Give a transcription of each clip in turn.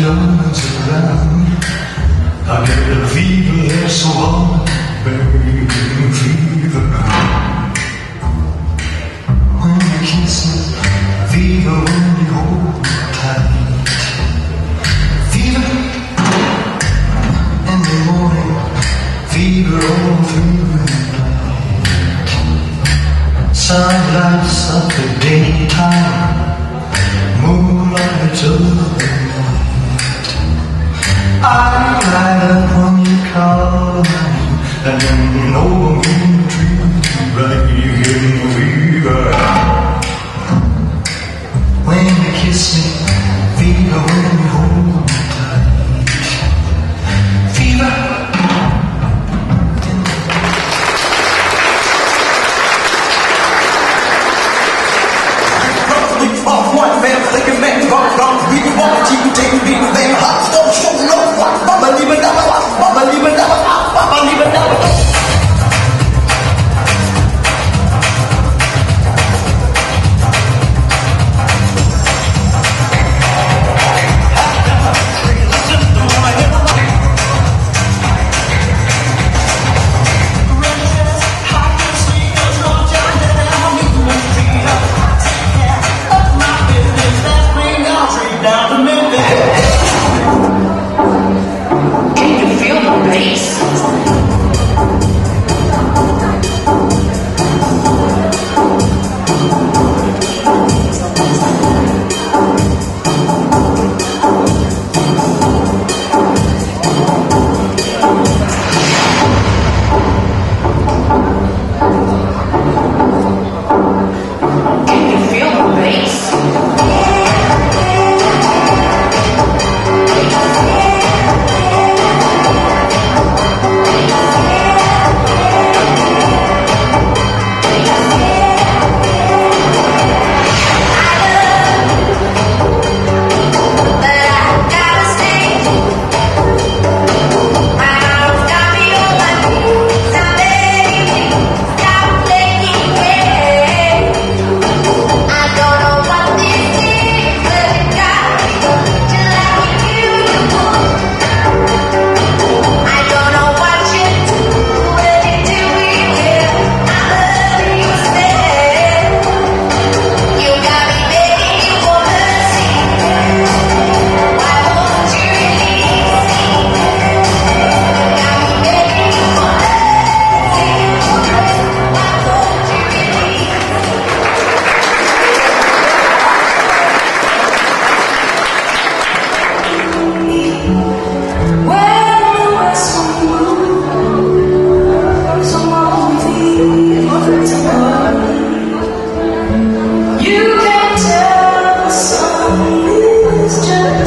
your around. I get the fever so hard.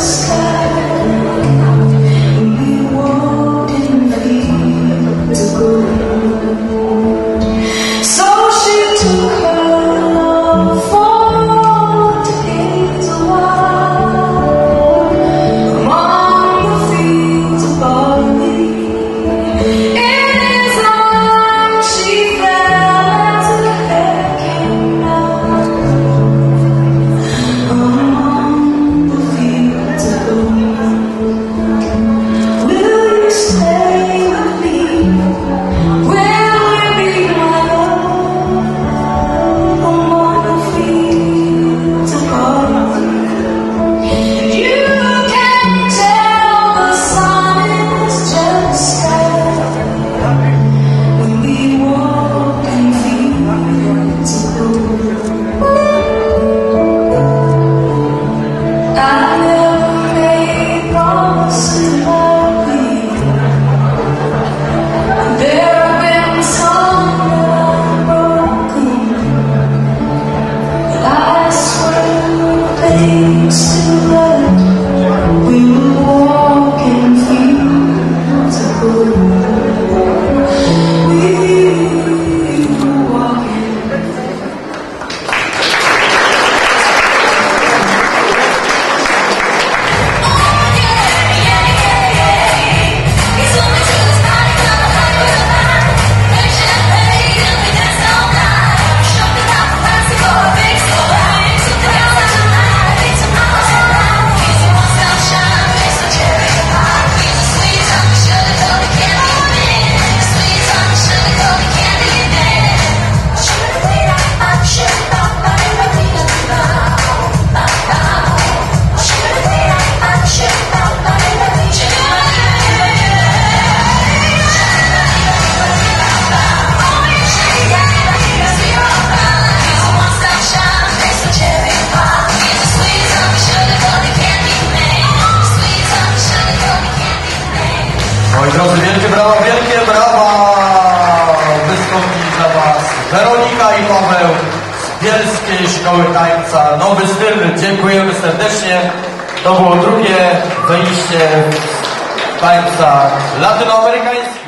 us. Bielskiej Szkoły Tańca. Nowy styl, dziękujemy serdecznie. To było drugie wejście tańca latynoamerykańskiego.